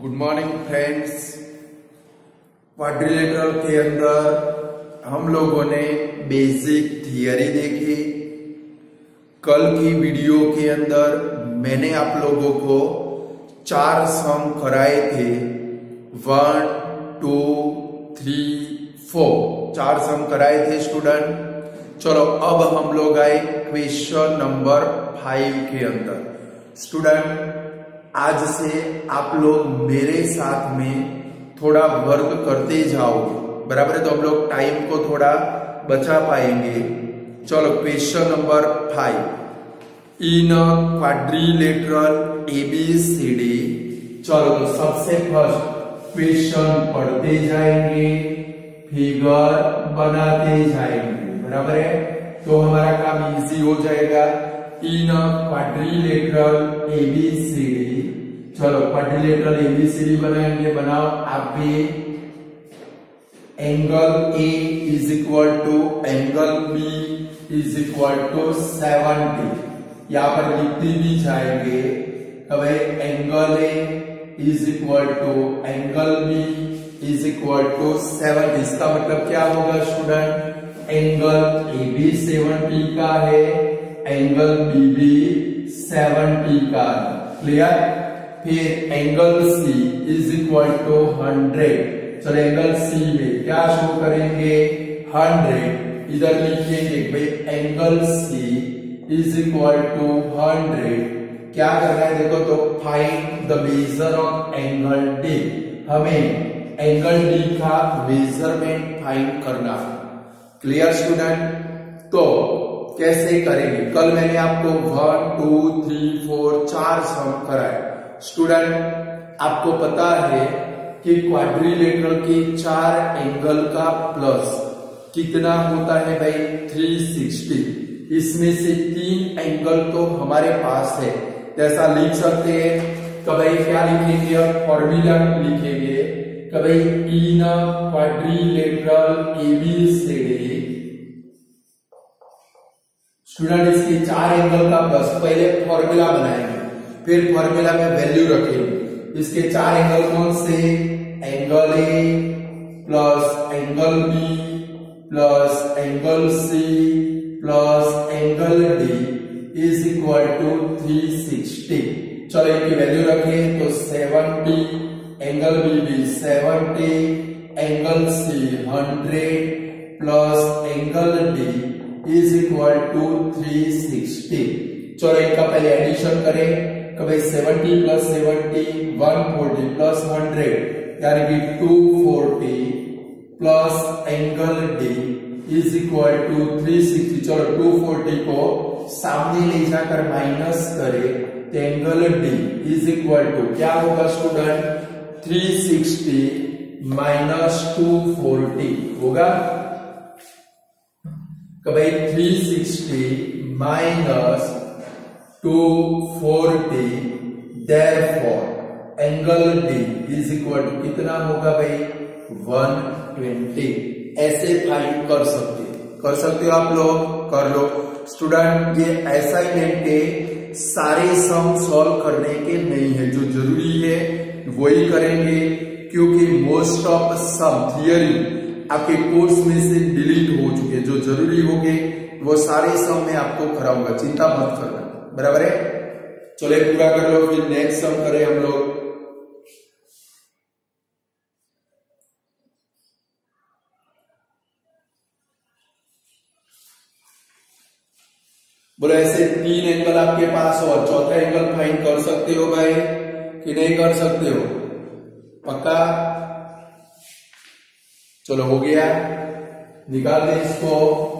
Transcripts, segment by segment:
Good morning friends quadrilateral के अंदर हम लोगों ने बेसिक थियरी देखी। कल की वीडियो के अंदर मैंने आप लोगों को चार सम कराए थे। वन टू थ्री फोर चार सम कराए थे स्टूडेंट चलो, अब हम लोग आए क्वेश्चन नंबर फाइव के अंदर। स्टूडेंट आज से आप लोग मेरे साथ में थोड़ा वर्क करते जाओगे। बराबर है तो हम लोग टाइम को थोड़ा बचा पाएँगे। चलो question number five in quadrilateral A B C D चलो तो सबसे फ़र्स्ट क्वेश्चन पढ़ते जाएँगे फिगर बनाते जाएँगे। बराबर है? तो हमारा काम इजी हो जाएगा। In quadrilateral A B C D चलो quadrilateral A B C D बनाएँगे बनाओ। आप भी angle A is equal to angle B is equal to seventy यहाँ पर लिखते भी जाएँगे भाई angle A is equal to angle B is equal to seven इसका मतलब क्या होगा student angle A B seventy का है एंगल बी बी सेवनटी का है। क्लियर फिर angle C is equal to hundred चलो एंगल सी में क्या शो करेंगे? हंड्रेड इधर लिखेंगे भाई angle C is equal to hundred क्या करना है? देखो तो find the measure of angle D हमें एंगल डी का मेज़रमेंट फाइंड करना। क्लियर स्टूडेंट तो कैसे करेंगे? कल मैंने आपको वन टू थ्री फोर चार सम कराए। स्टूडेंट आपको पता है कि क्वाड्रिलेटरल के चार एंगल का प्लस कितना होता है भाई? 360 इसमें से तीन एंगल तो हमारे पास है। जैसा लिख सकते हैं, कभी क्या लिखेंगे? फॉर्मूला लिखेंगे। क्वाड्रिलेटरल स्टूडेंट इसके चार एंगल का प्लस पहले फॉर्मूला बनाएँगे। फिर फॉर्मूला में वैल्यू रखेंगे इसके चार एंगल कौन से? Angle A plus angle B plus angle C plus angle D is equal to 360 चलो इनकी वैल्यू रखें तो 70 एंगल बी भी 70 angle C 100 plus angle D is equal to 360 चलो इनका पहले एडिशन करें। कभी 70 प्लस 70 140 प्लस 100 यानी कि 240 plus angle D is equal to 360 चलो 240 को सामने ले जाकर माइनस करें तो angle D is equal to क्या होगा स्टूडेंट 360 माइनस 240 होगा। भाई 360 minus 240 therefore angle D is equal to कितना होगा भाई? 120 ऐसे फाइंड कर सकते कर सकते हो आप लोग? कर लो। स्टूडेंट ये असाइनमेंट के सारे सम सॉल्व करने के नहीं है। जो ज़रूरी है, वही करेंगे, क्योंकि मोस्ट ऑफ़ सम थियरी आपके कोर्स में से डिलीट हो चुके जो ज़रूरी होंगे, वो सारे सम में आपको कराऊँगा। चिंता मत करना। बराबर है? चले पूरा कर लो, फिर नेक्स्ट सम करें हम लोग। बोले, ऐसे तीन एंगल आपके पास हो, चौथा एंगल फाइंड कर सकते हो भाई, कि नहीं कर सकते हो? पक्का? चलो, हो गया। निकाल दे इसको।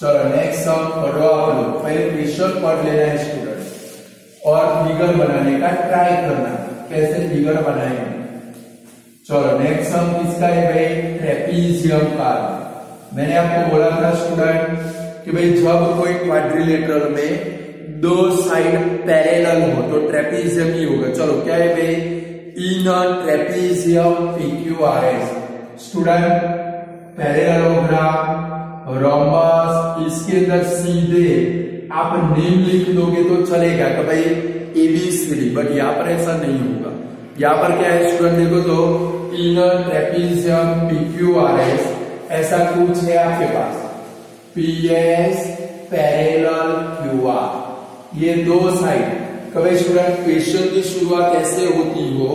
चलो नेक्स्ट सम पढ़ो आप लोग। पहले क्वेश्चन पढ़ लेना है स्टूडेंट और फिगर बनाने का ट्राई करना। कैसे फिगर बनाएँगे? चलो नेक्स्ट सम किसका है भाई? ट्रेपीजियम का। मैंने आपको बोला था स्टूडेंट कि भाई जब कोई क्वाड्रिलेटरल में दो साइड पैरेलल हो तो ट्रेपीजियम ही होगा। चलो क्या है भाई? In trapezium P Q R S student parallelogram rhombus इसके अंदर सीधे आप नेम लिख दोगे तो चलेगा कि भाई एबीसीडी बट यहाँ पर ऐसा नहीं होगा। यहाँ पर क्या है स्टूडेंट देखो तो इन ट्रेपिजियम पीक्यू आर एस ऐसा कुछ है आपके पास। P S parallel Q R ये दो साइड कभी स्टूडेंट क्वेश्चन की शुरुआत कैसे होती हो?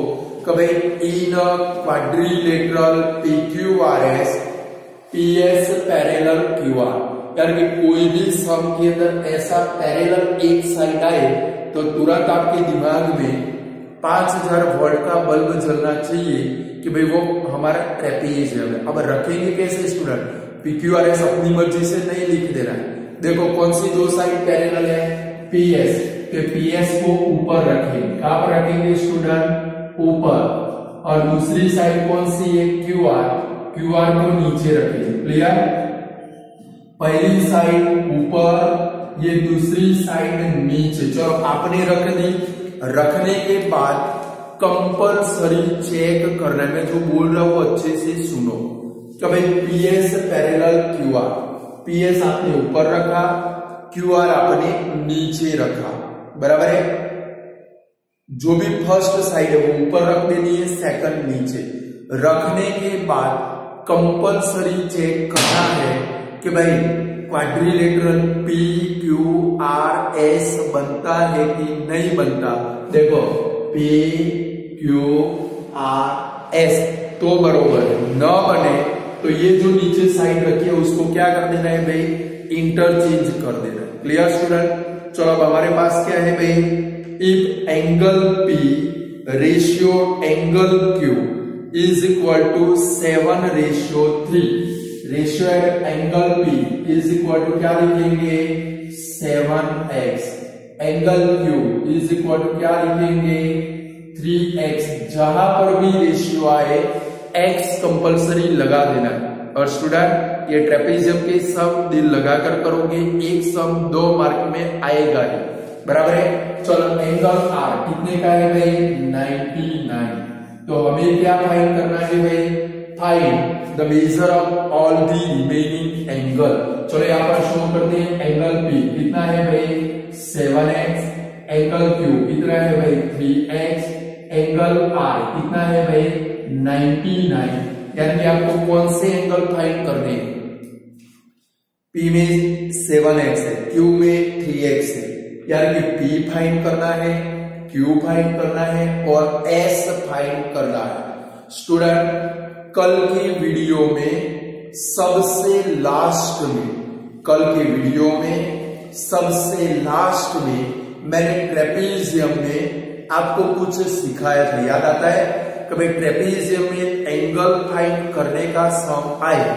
कभी in quadrilateral P Q R S P S parallel Q R कि कोई भी सम के अंदर ऐसा पैरेलल एक साइड आए तो तुरंत आपके दिमाग में पाँच हज़ार वोल्ट का बल्ब जलना चाहिए कि भाई वो हमारा ट्रेपेजियम है। अब रखेंगे कैसे स्टूडेंट पीक्यू आर एस अपनी मर्ज़ी से नहीं लिख दे रहा है। देखो, कौन सी दो साइड पैरेलल है? पीएस के पीएस को ऊपर रखेंगे कहाँ रखेंगे स्टूडेंट ऊपर। और दूसरी साइड कौन सी है? क्यू आर क्यू आर को नीचे रखेंगे क्लियर पहली साइड ऊपर, ये दूसरी साइड नीचे। चलो, आपने रख दी रखने के बाद कंपलसरी चेक करना। मैं जो बोल रहा हूँ अच्छे से सुनो। कि भाई P S parallel Q R P S आपने ऊपर रखा क्यू आर आपने नीचे रखा। बराबर है? जो भी फ़र्स्ट साइड है वो ऊपर रख देनी है सेकंड नीचे। रखने के बाद कंपलसरी चेक करना है कि भाई quadrilateral P Q R S बनता है कि नहीं बनता? देखो पी क्यू आर एस तो बरोबर न बने तो ये जो नीचे साइड रखी है, उसको क्या कर देना है भाई? इंटरचेंज कर देना है। क्लियर स्टूडेंट चलो, अब हमारे पास क्या है भाई? If angle P ratio angle Q is equal to seven ratio three ratio eight angle P is equal to क्या लिखेंगे seven X angle Q is equal to क्या लिखेंगे थ्री एक्स जहाँ पर भी रेशियो आए एक्स कंपलसरी लगा देना। और स्टूडेंट ये ट्रेपेजियम के सब दिल लगाकर करोगे, एक सम दो मार्क में आएगा ही बराबर है? चलो एंगल आर कितने का है भाई? 99 तो हमें क्या फाइंड करना है भाई? Find the measure of all the remaining angle चलो यहाँ पर शो करते हैं एंगल पी कितना है भाई? 7x एंगल क्यू कितना है भाई? 3x एंगल आर कितना है भाई? 99 यानी आपको कौन से एंगल फाइंड करने हैं? P में सेवन एक्स है क्यू में थ्री एक्स है. यानी कि P फाइंड करना है Q फाइंड करना है और एस फाइंड करना है? स्टूडेंट कल की वीडियो में सबसे लास्ट में, कल के वीडियो में सबसे लास्ट में मैंने ट्रेपेजियम में आपको कुछ सिखाया था। याद आता है? कभी ट्रेपीजियम में एंगल फाइंड करने का सम आए।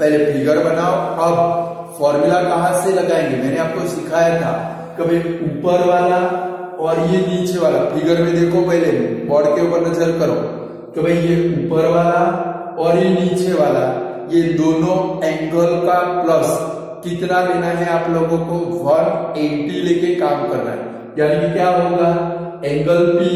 पहले फिगर बनाओ, अब फॉर्मूला कहाँ से लगाएँगे? मैंने आपको सिखाया था कभी ऊपर वाला और ये नीचे वाला, फिगर में देखो पहले बोर्ड के ऊपर नज़र करो, कि भाई ये ऊपर वाला और ये नीचे वाला, ये दोनों एंगल का प्लस कितना लेना है आप लोगों को? 180 लेके काम करना है। यानी क्या होगा? Angle P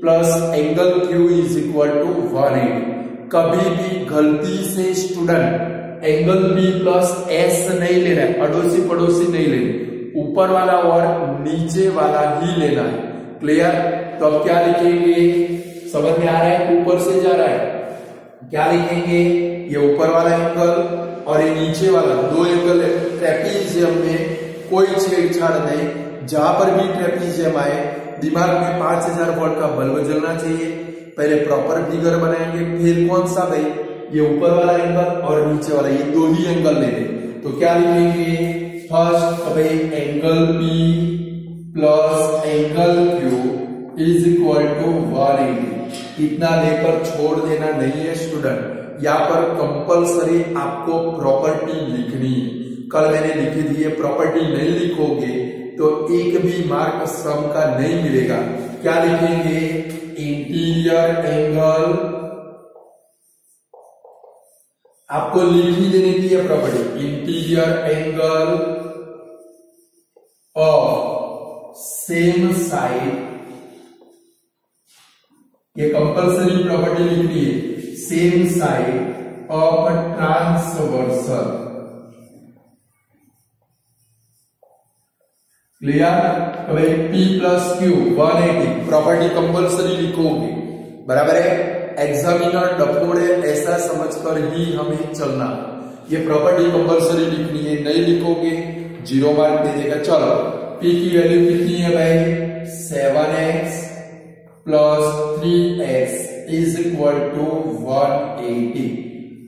plus angle Q is equal to 180 कभी भी गलती से student angle P plus S नहीं लेना है अड़ोसी पड़ोसी नहीं लेना ऊपर वाला और नीचे वाला ही लेना है। क्लियर तो अब क्या लिखेंगे? समझ में आ रहा है ऊपर से जा रहा है? क्या लिखेंगे? ये ऊपर वाला एंगल और ये नीचे वाला। दो एंगल ट्रेपीजियम में कोई छेड़छाड़ नहीं। जहाँ पर भी ट्रेपीजियम आए, दिमाग में पाँच हज़ार वोल्ट का बल्ब जलना चाहिए। पहले प्रॉपर फिगर बनाएँगे। फिर कौन सा भाई? ये ऊपर वाला एंगल और नीचे वाला। ये दो ही एंगल लेंगे तो क्या लिखेंगे? फ़र्स्ट भाई angle P plus angle Q is equal to one eighty इतना लेकर छोड़ देना नहीं है स्टूडेंट यहाँ पर कंपलसरी आपको प्रॉपर्टी लिखनी कल मैंने लिखी थी, ये प्रॉपर्टी नहीं लिखोगे तो एक भी मार्क श्रम का नहीं मिलेगा। क्या लिखेंगे? इंटीरियर एंगल आपको लिख ही देने की है property interior angle of same side ये कंपल्सरी प्रॉपर्टी लिख ली है same side of transversal clear अब હવે p one eighty property compulsory लिखोगे। बराबर है? एग्जामिनर डपोड़े ऐसा समझकर ही हमें चलना। ये प्रॉपर्टी कंपल्सरी लिखनी है, नहीं लिखोगे? ज़ीरो मार्क दे देगा चलो, P की वैल्यू कितनी है भाई? Seven x plus three x is equal to one eighty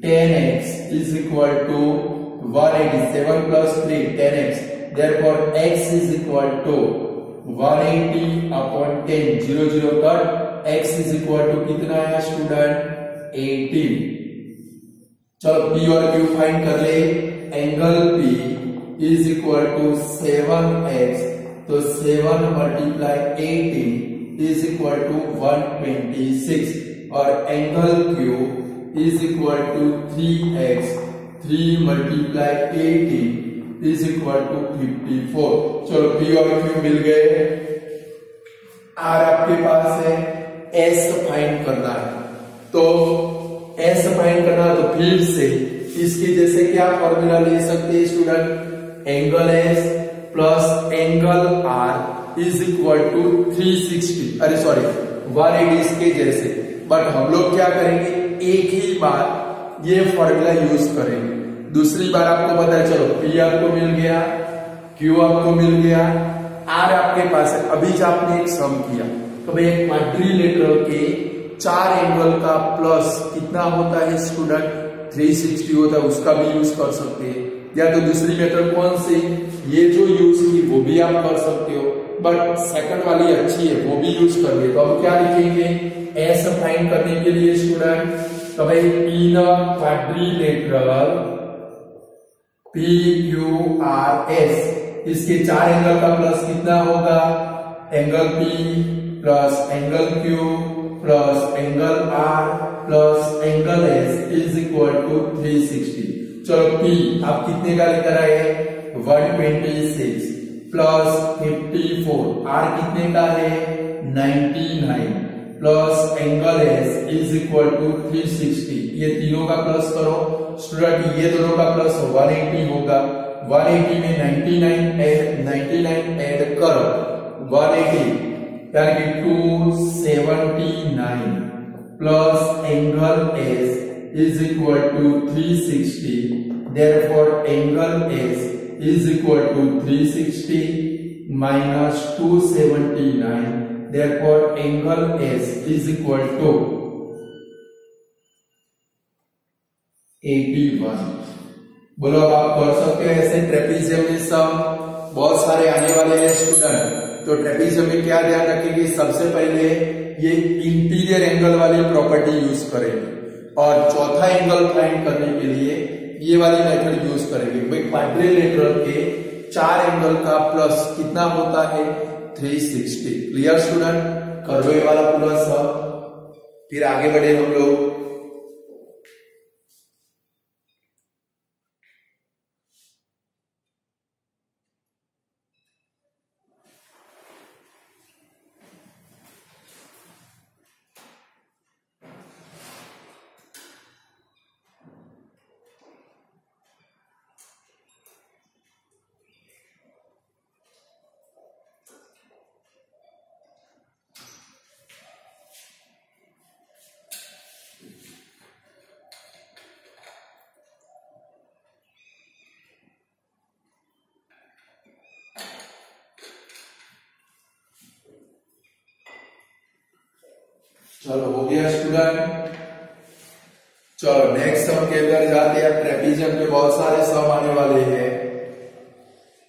ten x is equal to one eighty seven plus three ten x therefore, x is equal to 180 upon 10 0 0 cut x is equal to कितना है student 18 चलो, p और q find कर ले. Angle p. is equal to 7x तो 7 multiply 18 is equal to 126 और angle q is equal to 3x 3 multiply 18 is equal to fifty four चलो P और क्यू मिल गए आर आपके पास है। एस फाइंड करना है। तो एस फाइंड करना तो फिर से इसकी जैसे क्या फॉर्मूला ले सकते हैं student angle S plus angle R is equal to 360 अरे सॉरी वन एटी इसके जैसे बट हम लोग क्या करेंगे? एक ही बार ये फॉर्मूला यूज़ करेंगे। दूसरी बार आपको पता चलो पी आपको मिल गया क्यू आपको मिल गया आर आपके पास है। अभी जो आपने एक सम किया तो भाई एक क्वाड्रिलेटरल के चार एंगल का प्लस कितना होता है स्टूडेंट 360 होता है, उसका भी यूज़ कर सकते हैं। या तो दूसरी मेथड कौन सी? ये जो यूज़ की, वो भी आप कर सकते हो। बट सेकंड वाली अच्छी है, वो भी यूज़ कर लिए तो हम क्या लिखेंगे? एस फाइंड करने के लिए स्टूडेंट तो भाई in quadrilateral P Q R S इसके चार एंगल का प्लस कितना होगा? Angle P plus angle Q plus angle R plus angle S is equal to 360 चलो पी आप कितने का लेकर आए 126 प्लस 54 आर कितने का है? 99 plus angle S is equal to 360 ये तीनों का प्लस करो। स्टूडेंट ये दोनों का प्लस 180 होगा। 180 में 99 ऐड 99 ऐड करो। 180 यानी कि 279 plus angle S is equal to 360 therefore, angle s is equal to 360 minus 279 therefore, angle s is equal to 81 बोलो, अब आप कर सकते हो ऐसे ट्रेपिजियम में सम बहुत सारे आने वाले हैं स्टूडेंट तो ट्रेपिजियम में क्या ध्यान रखेंगे? सबसे पहले ये इंटीरियर एंगल वाली प्रॉपर्टी यूज़ करेंगे। और चौथा एंगल फाइंड करने के लिए ये वाली मेथड यूज़ करेंगे। भाई के चार एंगल का प्लस कितना होता है? 360 क्लियर स्टूडेंट कर ये वाला प्लस फिर आगे बढ़े हम लोग। चलो, हो गया स्टूडेंट। चलो नेक्स्ट सम के अंदर जाते हैं। ट्रेपिजियम के बहुत सारे सम आने वाले हैं।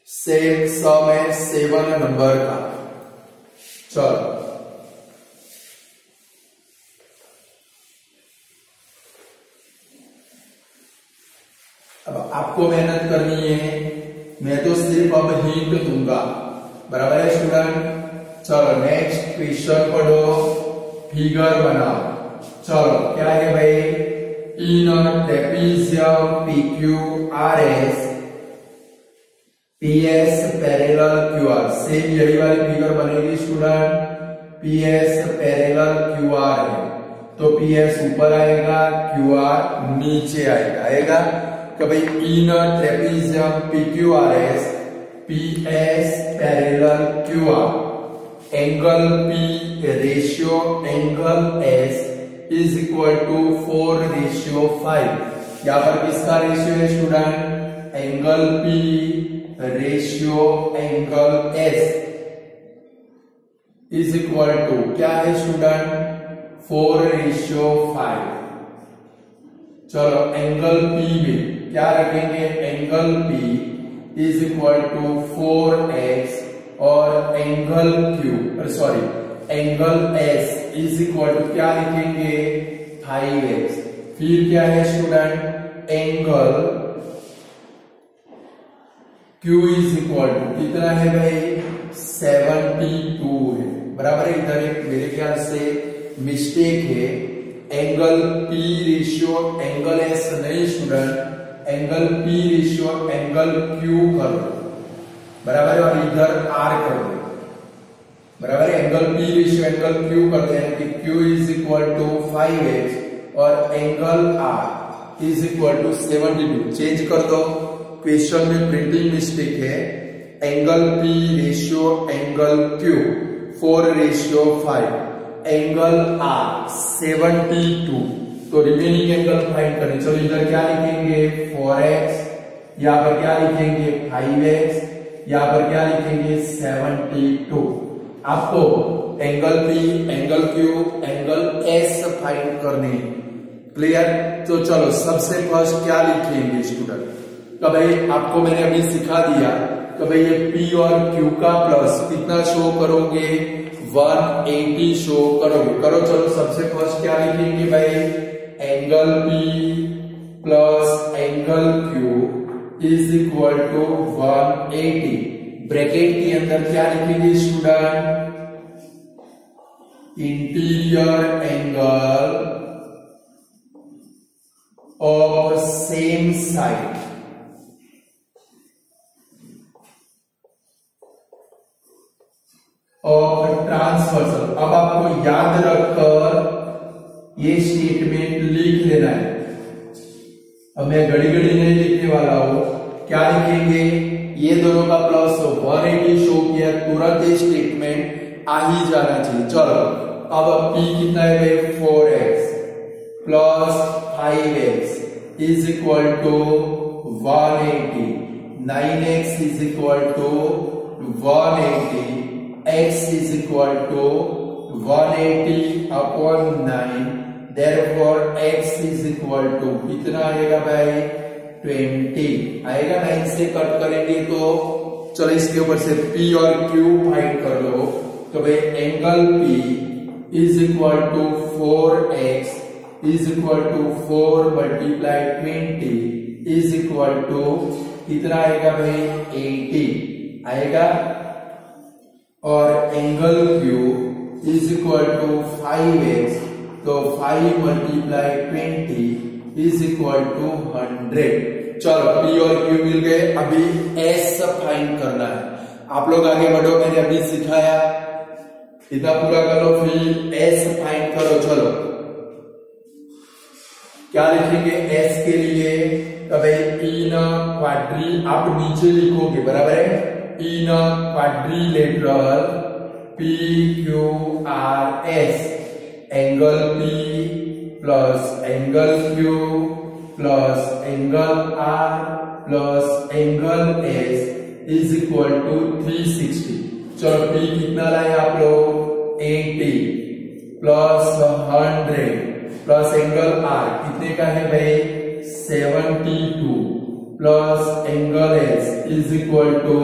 सेम सम है सेवन नंबर का। चलो। अब आपको मेहनत करनी है। मैं तो सिर्फ़ अब हिंट दूँगा। बराबर है स्टूडेंट? चलो नेक्स्ट क्वेश्चन पढ़ो। फिगर बनाओ। चलो, क्या है भाई? In trapezium P Q R S P S parallel Q R same यही वाली फिगर बनेगी student P S parallel Q R है। तो पी एस ऊपर आएगा क्यू आर नीचे आएगा। आएगा कि भाई in trapezium P Q R S P S parallel Q R angle P ratio angle S is equal to four ratio five यहाँ पर किसका रेशियो है student angle P ratio angle S is equal to क्या है student four ratio five चलो angle P में क्या रखेंगे? Angle P is equal to four x और angle Q sorry angle S is equal to क्या लिखेंगे? फाइव एक्स फिर क्या है student angle Q is equal to कितना है भाई? सेवेंटी टू है। बराबर है इधर एक, मेरे ख्याल से मिस्टेक है। Angle P ratio angle S नहीं student angle P ratio angle Q कर। बराबर है और इधर आर कर दो बराबर angle P ratio angle Q कर दे कि Q is equal to five x और angle R is equal to seventy two change कर दो क्वेश्चन में प्रिंटिंग मिस्टेक है angle P ratio angle Q four ratio five angle R seventy two तो remaining angle find करें चलो इधर क्या लिखेंगे? फोर एक्स यहाँ पर क्या लिखेंगे? फाइव एक्स यहाँ पर क्या लिखेंगे? सेवेंटी टू आपको angle P angle Q angle S find करने क्लियर तो चलो, सबसे फ़र्स्ट क्या लिखेंगे स्टूडेंट तो भाई, आपको मैंने अभी सिखा दिया। तो भाई, ये पी और क्यू का प्लस कितना शो करोगे? 180 शो करोगे। करो, चलो, सबसे फ़र्स्ट क्या लिखेंगे भाई? Angle P plus angle Q is equal to one eighty bracket के अंदर क्या लिखेंगे स्टूडेंट इंटीरियर एंगल और सेम साइड और ट्रांसवर्सल अब आपको याद रखकर ये स्टेटमेंट लिख लेना है। अब मैं घड़ी घड़ी नहीं लिखने वाला हूँ। क्या लिखेंगे? ये दोनों का प्लस वन एटी शो किया तुरंत ये स्टेटमेंट आ ही जाना चाहिए। चलो, अब p कितना है भाई? Four x plus five x is equal to one eighty nine x is equal to one eighty x is equal to 180 upon 9 therefore, x is equal to कितना आएगा भाई? 20 आएगा 9 से कट करेंगे तो चलो इसके ऊपर से p और q फाइंड कर लो। तो भाई angle p is equal to 4x is equal to 4 multiply 20 is equal to कितना आएगा भाई? 80 आएगा? और angle Q is equal to five x तो five multiply twenty is equal to hundred चलो पी और क्यू मिल गए, अभी एस फाइंड करना है। आप लोग आगे बढ़ो, मैंने अभी सिखाया। इतना पूरा कर फिर एस फाइंड करो, चलो। क्या लिखेंगे एस के लिए? तो भाई इन क्वाड्री आप नीचे लिखोगे, बराबर है? In a quadrilateral PQRS angle plus angle Q plus angle angle R plus angle S is equal to 360 चलो P कितना लाए आप लोग? 80 प्लस 100 प्लस एंगल आर कितने का है भाई? 72 plus angle S is equal to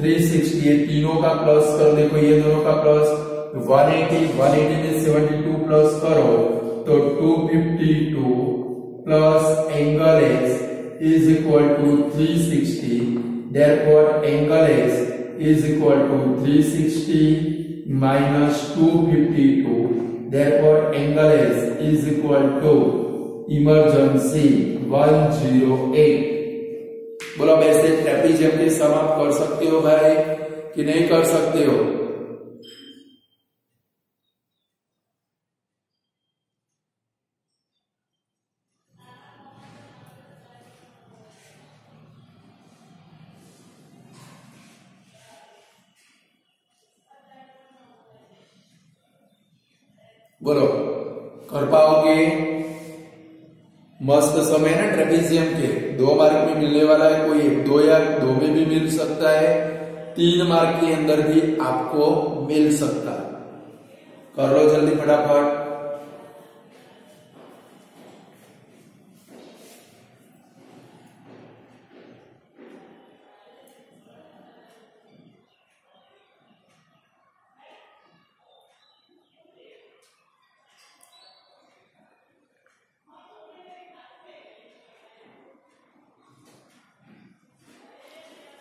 360 ये तीनों का प्लस करो देखो, ये दोनों का प्लस 180 180 में 72 प्लस करो तो 252 plus angle x is equal to 360 therefore angle x is equal to 360 minus 252 therefore angle x is equal to emergency 108 बोलो वैसे ट्रेपिजियम के सम आप कर सकते हो भाई, कि नहीं कर सकते हो? बोलो, कर पाओगे? मस्त समय ना ट्रेपेजियम के। दो मार्क में मिलने वाला है कोई दो या दो में भी मिल सकता है। तीन मार्क के अंदर भी आपको मिल सकता है। कर लो जल्दी फटाफट।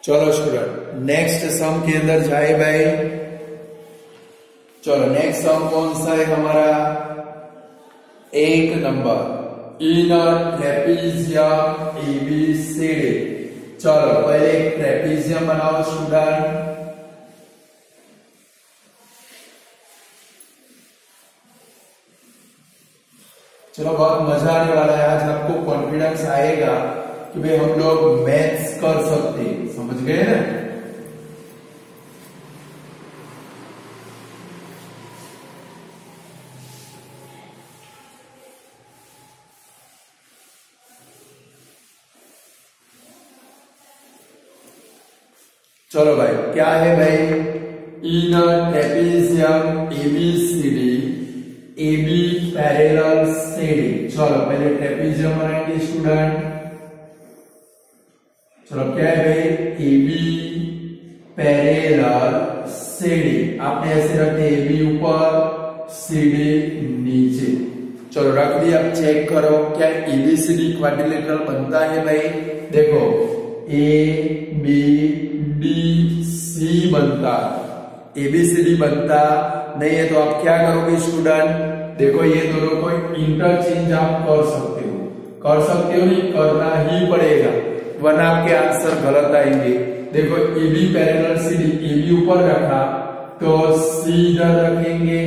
चलो स्टूडेंट नेक्स्ट सम के अंदर जाए भाई। चलो नेक्स्ट सम कौन सा है हमारा? एक नंबर इन ट्रेपीजियम एबीसीडी चलो, पहले एक ट्रेपीजियम बनाओ स्टूडेंट। चलो, बहुत मज़ा आने वाला है। आज आपको कॉन्फिडेंस आएगा कि भाई हम लोग मैथ्स कर सकते। समझ गए ना? चलो भाई, क्या है भाई? In trapezium ABCD, AB, parallel, CD. चलो, पहले ट्रेपेजियम बनाएँगे स्टूडेंट चलो क्या है भाई ए बी पैरेलल सीडी आपने ऐसे रखे ए बी ऊपर सीडी नीचे। चलो रख दिया अब चेक करो, क्या एबीसीडी क्वाड्रिलेटरल बनता है भाई? देखो ए बी डी सी बनता। एबीसीडी बनता, नहीं है तो आप क्या करोगे स्टूडेंट देखो, ये दोनों को इंटरचेंज आप कर सकते हो। कर सकते हो नहीं, करना ही पड़ेगा। वरना आपके आंसर गलत आएँगे। देखो A B parallel A B ऊपर रखा तो सी इधर रखेंगे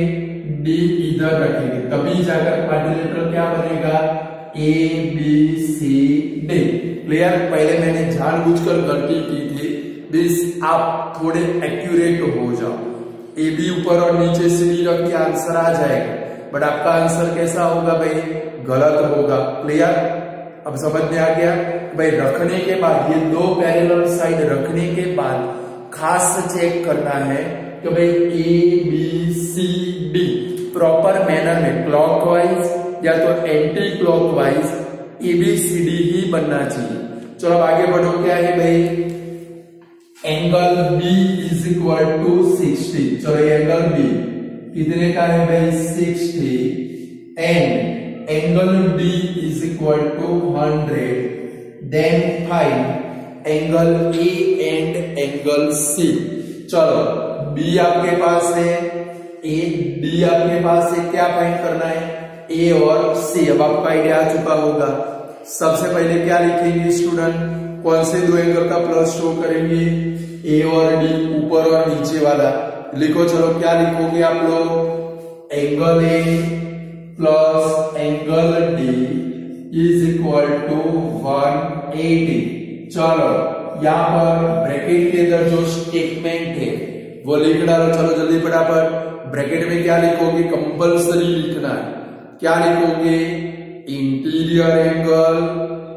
डी इधर रखेंगे। तभी जाकर क्वाड्रिलेटरल क्या बनेगा? A B C D clear पहले मैंने जानबूझकर गलती की थी। दिस आप थोड़े एक्यूरेट हो जाओ। ए बी ऊपर और नीचे सी डी रख के आंसर आ जाएगा? बट आपका आंसर कैसा होगा भाई? गलत होगा। क्लियर अब समझ में आ गया भाई रखने के बाद, ये दो पैरेलल साइड रखने के बाद खास चेक करना है कि भाई A B C D proper manner में क्लॉकवाइज या तो anticlockwise A B C D ही बनना चाहिए। चलो आगे बढ़ो क्या है भाई? Angle B is equal to sixty चलो एंगल बी कितने का है भाई? Sixty and angle D is equal to 100 then find angle A and angle C. चलो, B आपके पास है, A, D आपके पास है, क्या फाइंड करना है? A और C, अब आपका आइडिया आ चुका होगा। सबसे पहले क्या लिखेंगे स्टूडेंट कौन से दो एंगल का प्लस शो करेंगे? ए और डी ऊपर और नीचे वाला। लिखो, चलो, क्या लिखोगे आप लोग? Angle A plus angle D is equal to one eighty चलो, यहाँ पर ब्रैकेट के अंदर जो स्टेटमेंट है, वो लिख डालो, चलो जल्दी फटाफट। ब्रैकेट में क्या लिखोगे? कंपल्सरी लिखना है। क्या लिखोगे? Interior angle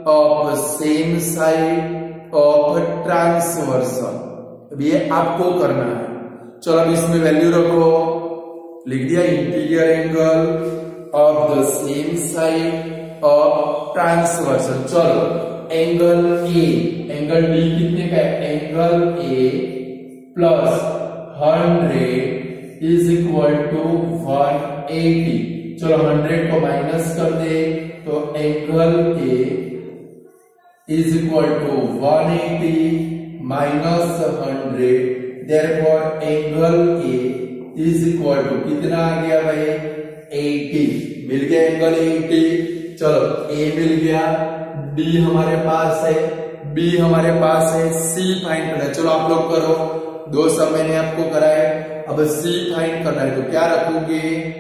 of same side of transversal ये आपको करना है। चलो अब इसमें वैल्यू रखो। लिख दिया interior angle of the same side of transversal. चलो एंगल ए एंगल डी कितने का है? Angle A plus hundred is equal to one eighty चलो हंड्रेड को माइनस कर दे तो angle A is equal to one eighty minus hundred there angle A is equal to कितना आ गया भाई? 80 मिल गया एंगल 80 चलो ए मिल गया डी हमारे पास है बी हमारे पास है सी फाइंड करना है। चलो आप लोग करो। दो सब मैंने आपको कराए। अब सी फाइंड करना है। तो क्या रखोगे?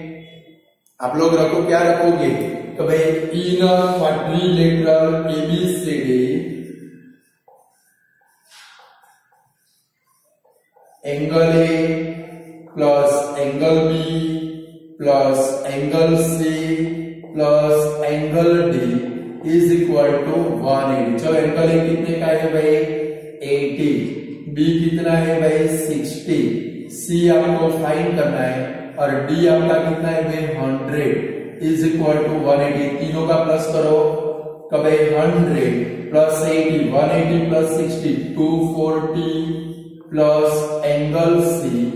आप लोग रखो, क्या रखोगे? तो भाई in quadrilateral ABCD angle A plus angle B plus angle C plus angle D is equal to one eighty चलो एंगल ए कितने का है भाई? एटी बी कितना है भाई? सिक्सटी सी आपको फाइंड करना है और डी आपका कितना है भाई? Hundred is equal to one eighty तीनों का प्लस करो। कब hundred plus eighty one eighty plus sixty two forty plus angle C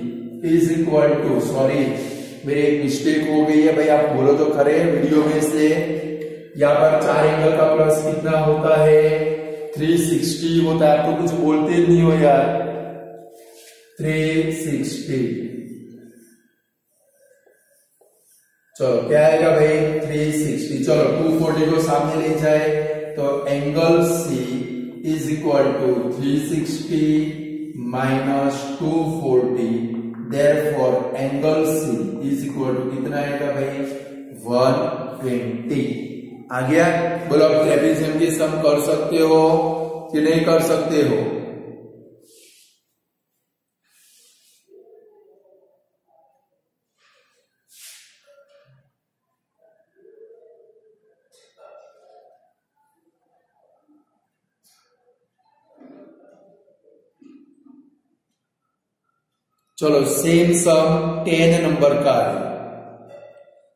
is equal to sorry मेरी एक मिस्टेक हो गई है, भाई आप बोलो तो करें वीडियो में से। यहाँ पर चार एंगल का प्लस कितना होता है? 360 होता है आप तो कुछ बोलते नहीं हो यार। 360 चलो, क्या आएगा भाई? 360 चलो 240 को सामने ले जाए तो angle C is equal to 360 minus 240 therefore angle C is equal to कितना आएगा भाई? वन ट्वेंटी आ गया बोलो, आप ट्रेपिजियम के सम कर सकते हो कि नहीं कर सकते हो? चलो सेम सम टेन नंबर का है।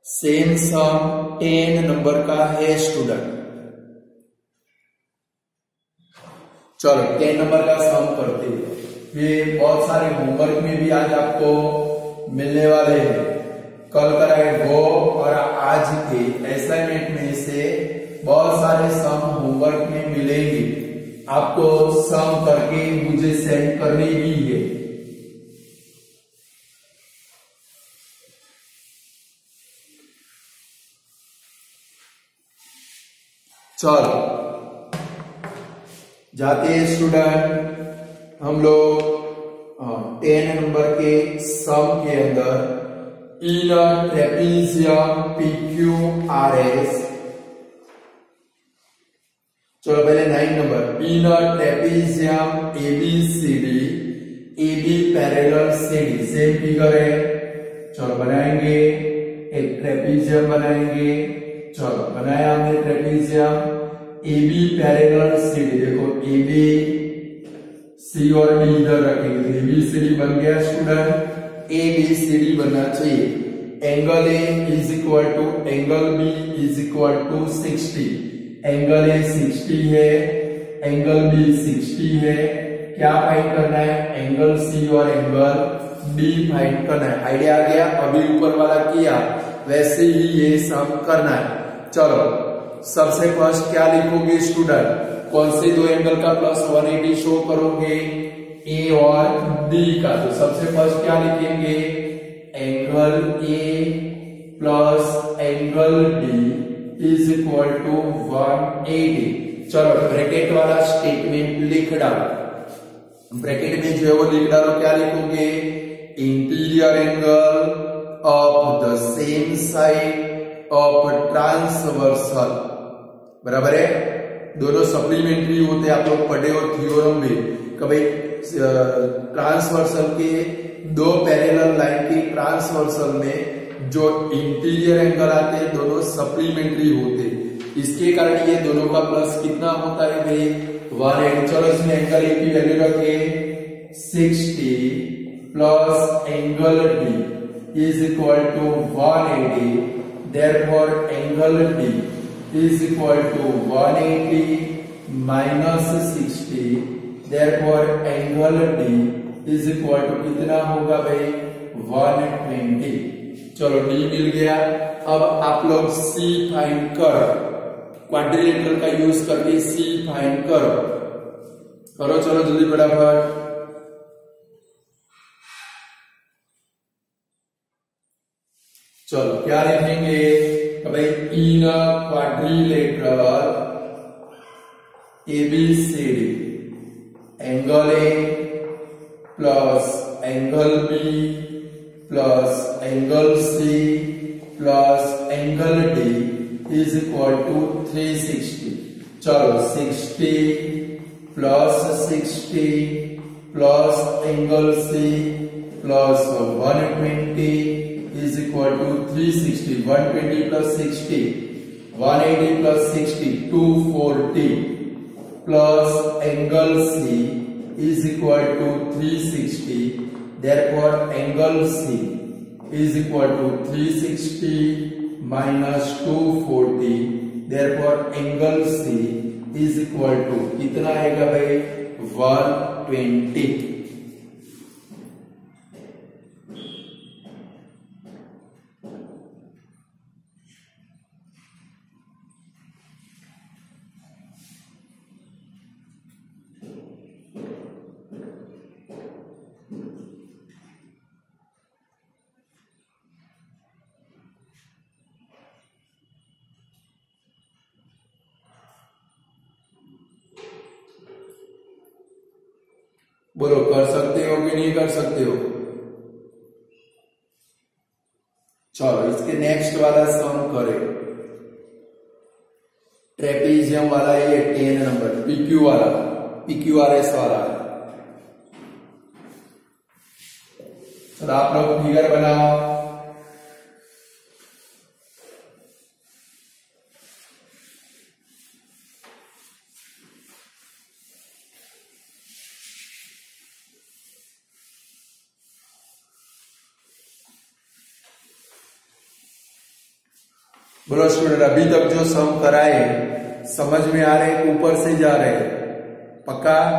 सेम सम टेन नंबर का है स्टूडेंट चलो टेन नंबर का सम करते हैं। ये बहुत सारे होमवर्क में भी आज आपको मिलने वाले हैं। कल कराए वो और आज के असाइनमेंट में से बहुत सारे सम होमवर्क में मिलेंगे। आपको सम करके मुझे सेंड करनी ही है। चलो। जाते स्टूडेंट हम लोग टेन नंबर के सम के अंदर in trapezium P Q R S चलो पहले nine number in trapezium A B C D A B parallel C D same figure है चलो बनाएँगे, एक ट्रेपीजियम बनाएँगे। चलो, बनाया हमने trapezium A B parallel C देखो ए बी सी और डी इधर रखेंगे ए बी सी डी बन गया student A B C D बनना चाहिए। Angle A is equal to angle B is equal to sixty angle A sixty है एंगल बी सिक्सटी है। क्या फाइंड करना है? एंगल सी और एंगल बी फाइंड करना है। आइडिया आ गया? अभी ऊपर वाला किया। वैसे ही ये सब करना है। चलो, सबसे फ़र्स्ट क्या लिखोगे स्टूडेंट कौन से दो एंगल का प्लस 180 शो करोगे? ए और डी का। तो सबसे फ़र्स्ट क्या लिखेंगे? Angle A plus angle D is equal to one 180 चलो ब्रैकेट वाला स्टेटमेंट लिख डालो। ब्रैकेट में जो है वो लिख डालो, क्या लिखोगे? Interior angle of the same side of transversal बराबर है? दोनों सप्लीमेंट्री होते हैं, आप लोग पढ़े हो थियोरम में। कभी ट्रांसवर्सल के दो पैरेलल लाइन के ट्रांसवर्सल में जो इंटीरियर एंगल आते हैं, दोनों सप्लीमेंट्री होते इसके कारण ये दोनों का प्लस कितना होता है भाई? वन एट चलो इसमें एंगल ए की वैल्यू रखे sixty plus angle D is equal to one eighty therefore angle D is equal to 180 minus 60 therefore angle D is equal to कितना होगा भाई 120 चलो D मिल गया अब आप लोग C फाइंड कर क्वाड्रिलेटरल का यूज़ करके C फाइंड करो करो चलो जल्दी फटाफट चलो, क्या लिखेंगे? भाई in quadrilateral ABCD, angle A plus angle B plus angle C plus angle D is equal to 360 चलो 60 plus 60 plus angle C plus 120 is equal to 360 120 plus 60 180 plus 60 240 plus angle C is equal to 360 therefore angle C is equal to 360 minus 240 therefore angle C is equal to कितना आएगा भाई 120 बोलो, कर सकते हो कि नहीं कर सकते हो? चलो, इसके नेक्स्ट वाला सम करें। ट्रेपीजियम वाला ये टेन नंबर पीक्यू वाला पीक्यू आर एस वाला। आप लोग फिगर बनाओ। बोलो स्टूडेंट अभी तक जो सम कराए समझ में आ रहे, ऊपर से जा रहे। पक्का?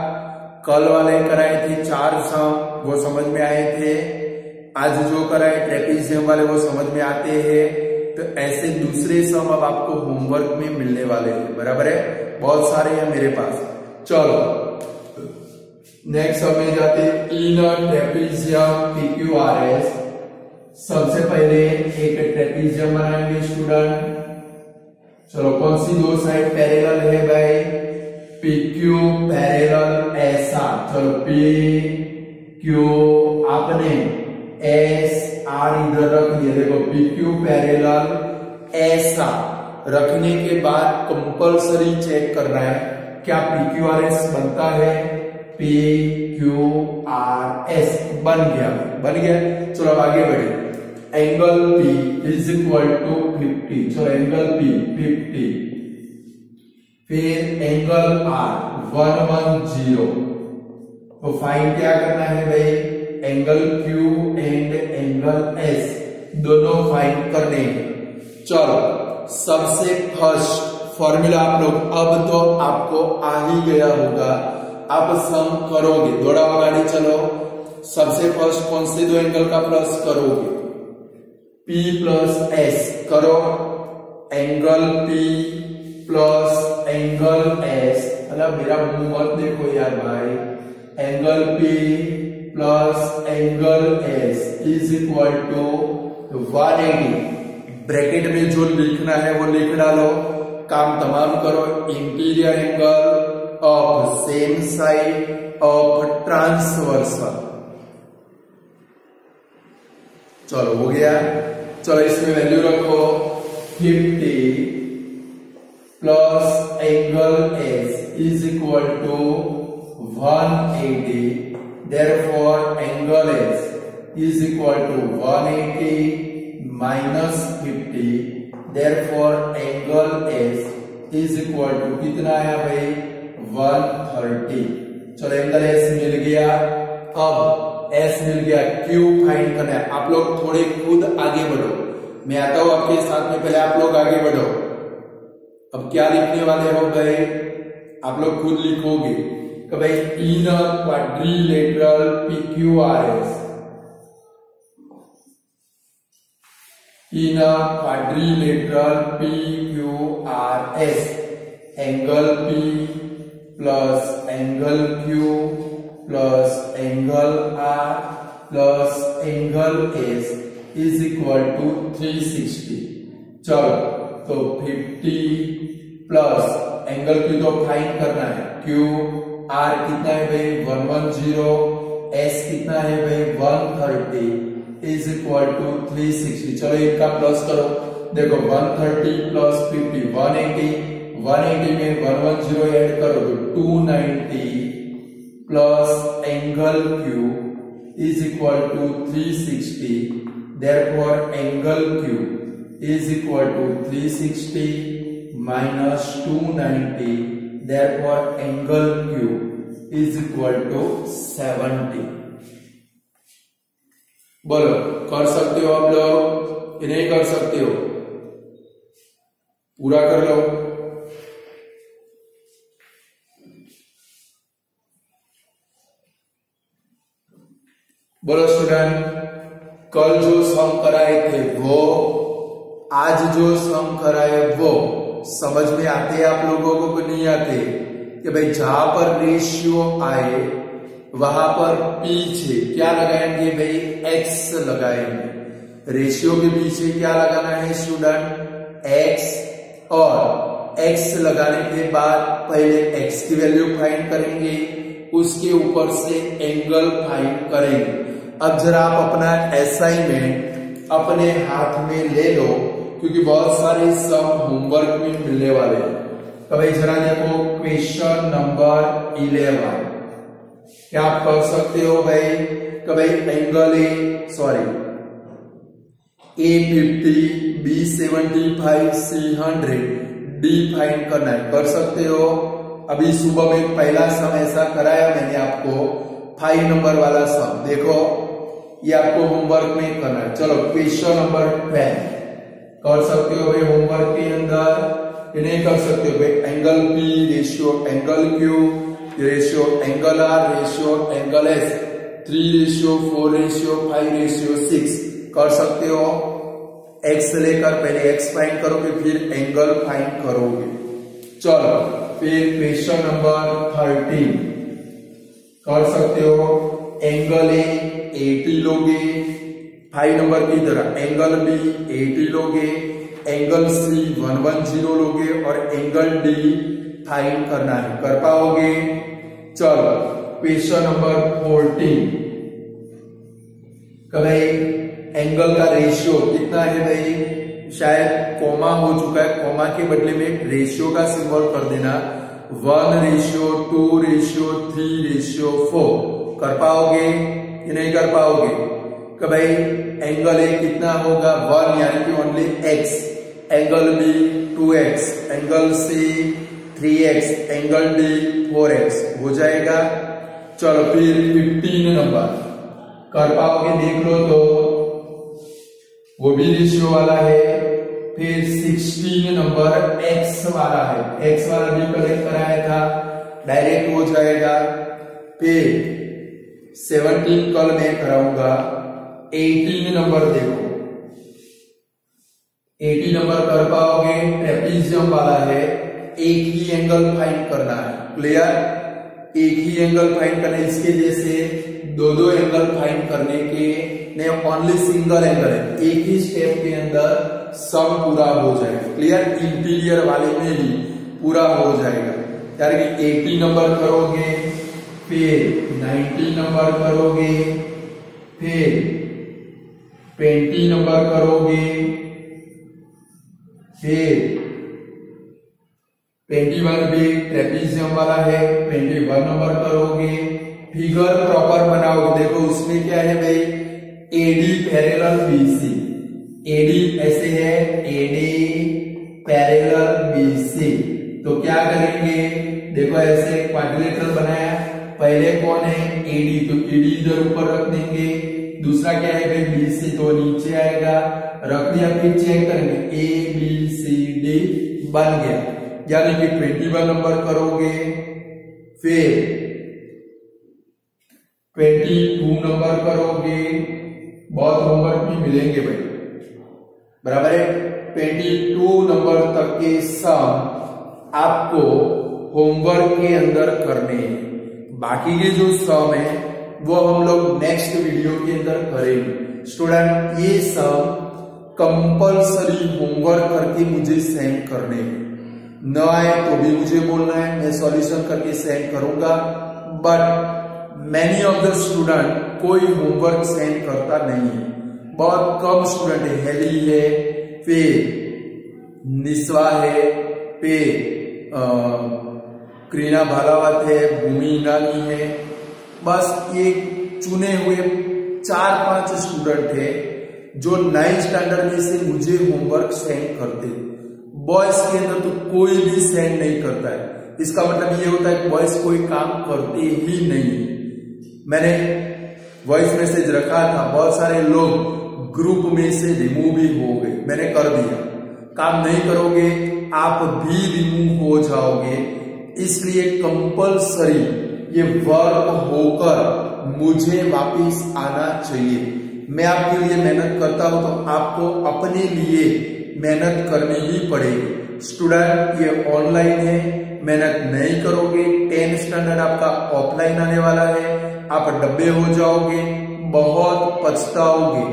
कल वाले कराए थे, चार सम, वो समझ में आए थे। आज जो कराए, ट्रेपिजियम वाले, वो समझ में आते हैं। तो ऐसे दूसरे सम अब आपको होमवर्क में मिलने वाले हैं, बराबर है? बहुत सारे हैं मेरे पास। चलो। नेक्स्ट सम में जाते इन ट्रेपिजियम पीक्यू आर एस सबसे पहले एक ट्रेपिजियम बनाएँगे स्टूडेंट। चलो, कौन सी दो साइड पैरेलल है भाई? पी क्यू पैरेलल ऐसा चलो पी क्यू आपने एस आर इधर रख दिया देखो पी क्यू पैरेलल ऐसा रखने के बाद कंपलसरी चेक करना है। क्या पी क्यू आर एस बनता है? पी क्यू आर एस बन गया। बन गया? चलो, अब आगे बढ़े। Angle P is equal to 50 चलो एंगल P 50 फिर एंगल R 110 तो फाइंड क्या करना है भाई? Angle Q and angle S दोनों फाइंड करने हैं। चलो, सबसे फ़र्स्ट फॉर्मूला आप लोग, अब तो आपको आ ही गया होगा। आप सम करोगे। दौड़ा गाड़ी चलो। सबसे फ़र्स्ट कौन से दो एंगल का प्लस करोगे? P प्लस एस करो angle P plus angle S. मतलब मेरा मुँह देखो यार भाई। Angle P plus angle S is equal to 180 bracket में जो लिखना है वो लिख डालो। काम तमाम करो। Interior angle of same side of transversal चलो, हो गया। चलो इसमें वैल्यू रखो 50 plus angle S is equal to one 180 therefore angle S is equal to 180 minus 50 therefore angle S is equal to कितना है भाई? 130 चलो एंगल एस मिल गया। अब एस मिल गया क्यू फाइंड करना है। आप लोग थोड़े खुद आगे बढ़ो। मैं आता हूँ आपके साथ में, पहले आप लोग आगे बढ़ो। अब क्या लिखने वाले हो गए आप लोग खुद लिखोगे। भाई in quadrilateral P Q R S in quadrilateral P Q R S angle P plus angle Q plus angle R plus angle S is equal to 360 चलो तो 50 प्लस एंगल क्यू तो फाइंड करना है। क्यू आर कितना है भाई? 110 S कितना है भाई? 130 इज़ इक्वल टू 360 चलो इनका प्लस करो। देखो 130 प्लस 50 180 180 में 110 ऐड करो तो 290 plus angle Q is equal to 360 therefore angle q is equal to 360 minus 290 therefore angle q is equal to 70 बोलो कर सकते हो आप लोग नहीं कर सकते हो पूरा कर लो बोलो स्टूडेंट कल जो सम कराए थे वो, आज जो सम कराए वो, समझ में आते आप लोगों को कि नहीं आते? कि भाई जहाँ पर रेशियो आए, वहाँ पर पीछे क्या लगाएँगे भाई? एक्स लगाएँगे। रेशियो के पीछे क्या लगाना है स्टूडेंट एक्स और एक्स लगाने के बाद पहले एक्स की वैल्यू फाइंड करेंगे, उसके ऊपर से एंगल फाइंड करेंगे। अब जरा आप अपना असाइनमेंट अपने हाथ में ले लो, क्योंकि बहुत सारे सम होमवर्क में मिलने वाले हैं। तो भाई जरा देखो क्वेश्चन नंबर इलेवन क्या आप कर सकते हो भाई? कि भाई angle A sorry A fifty B seventy five C hundred D find करना है। कर सकते हो। अभी सुबह में पहला सम ऐसा कराया मैंने आपको फाइव नंबर वाला सम देखो ये आपको होमवर्क में करना है। चलो क्वेश्चन नंबर ट्वेल्व कर सकते हो भाई होमवर्क के अंदर, ये नहीं कर सकते हो भाई। Angle P ratio angle Q ratio angle R ratio angle S three ratio four ratio five ratio six कर सकते हो। एक्स लेकर पहले एक्स फाइंड करोगे, फिर एंगल फाइंड करोगे। चलो, फिर क्वेश्चन नंबर थर्टीन कर सकते हो। एंगल ए एटी लोगे। फाइव नंबर की तरह एंगल बी एटी लोगे। Angle C, one one zero लोगे और एंगल डी फाइंड करना है। कर पाओगे? चलो, क्वेश्चन नंबर फोर्टीन। भाई एंगल का रेशियो कितना है भाई? शायद कोमा हो चुका है। कोमा के बदले में रेशियो का सिंबल कर देना। One ratio two ratio three ratio four कर पाओगे कि नहीं कर पाओगे? कि भाई एंगल ए कितना होगा? वन यानी कि only x angle B two x angle C three x angle D four x हो जाएगा? चलो, फिर फिफ्टीन नंबर कर पाओगे? देख लो तो। वो भी रेशियो वाला है। फिर सिक्सटीन नंबर एक्स वाला है। एक्स वाला भी कलेक्ट कराया था। डायरेक्ट हो जाएगा। फिर सेवनटीन कल मैं कराऊँगा। एटीन नंबर देखो। एटी नंबर कर पाओगे, ट्रेपिजियम वाला है। एक ही एंगल फाइंड करना है। क्लियर एक ही एंगल फाइंड करना, इसके जैसे दो दो एंगल फाइंड करने के, नहीं ओनली सिंगल एंगल है। एक ही स्टेप के अंदर सब पूरा हो जाएगा। क्लियर इंटीरियर वाले में भी पूरा हो जाएगा। यार कि 80 नंबर करोगे फिर 90 नंबर करोगे, फिर 20 नंबर करोगे, फिर 21 भी ट्रेपिजियम वाला है 21 नंबर करोगे। फिगर प्रॉपर बनाओगे, देखो उसमें क्या है भाई एडी पैरेलल बीसी एडी ऐसे है एडी पैरेलल बीसी तो क्या करेंगे? देखो ऐसे क्वाड्रिलेटरल बनाया पहले कौन है? एडी तो एडी इधर ऊपर रख देंगे। दूसरा क्या है भाई? बी सी तो नीचे आएगा। रख दिया, फिर चेक करेंगे। ए बी सी डी बन गया। यानी कि ट्वेंटी वन नंबर करोगे। फिर ट्वेंटी टू नंबर करोगे। बहुत होमवर्क भी मिलेंगे भाई। बराबर है? ट्वेंटी टू नंबर तक के सम आपको होमवर्क के अंदर करने हैं। बाकी के जो सम है वो हम लोग नेक्स्ट वीडियो के अंदर करेंगे। स्टूडेंट ये सम कंपलसरी होमवर्क करके मुझे सेंड करने न आए तो भी मुझे बोलना है, मैं सॉल्यूशन करके सेंड करूँगा। But many of the student कोई होमवर्क सेंड करता नहीं है। बहुत कम स्टूडेंट हेली है, फिर निस्वा है, फिर क्रीना भालावत है, भूमि ईनानी है। बस ये चुने हुए चार पाँच स्टूडेंट है जो नाइन्थ स्टैंडर्ड में से मुझे होमवर्क सेंड करते। बॉयज़ के अंदर तो कोई भी सेंड नहीं करता है। इसका मतलब ये होता है बॉयज़ कोई काम करते ही नहीं। मैंने वॉइस मैसेज रखा था, बहुत सारे लोग ग्रुप में से रिमूव भी हो गए। मैंने कर दिया। काम नहीं करोगे, आप भी रिमूव हो जाओगे। इसलिए कंपलसरी ये वर्क होकर मुझे वापिस आना चाहिए। मैं आपके लिए मेहनत करता हूँ तो आपको अपने लिए मेहनत करनी ही पड़ेगी। स्टूडेंट ये ऑनलाइन है। मेहनत नहीं करोगे टेन स्टैंडर्ड आपका ऑफलाइन आने वाला है। आप डब्बे हो जाओगे, बहुत पछताओगे।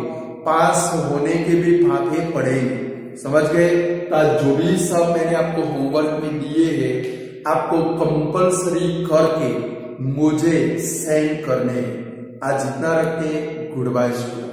पास होने के भी फांके पड़ेंगे। समझ गए? जो भी सब मैंने आपको होमवर्क में दिए हैं आपको कंपलसरी करके मुझे सेंड करने। आज इतना रखते हैं। Good bye student